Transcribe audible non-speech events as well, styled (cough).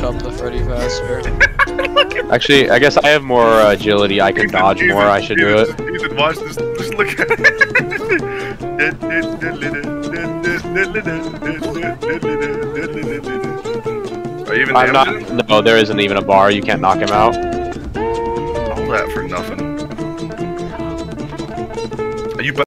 up the Freddy faster. (laughs) Actually, I guess I have more uh, agility. I can dodge more. I should do it. Ethan, can watch this. Just look at it. Are you even I'm not. No, there isn't even a bar. You can't knock him out. All that for nothing.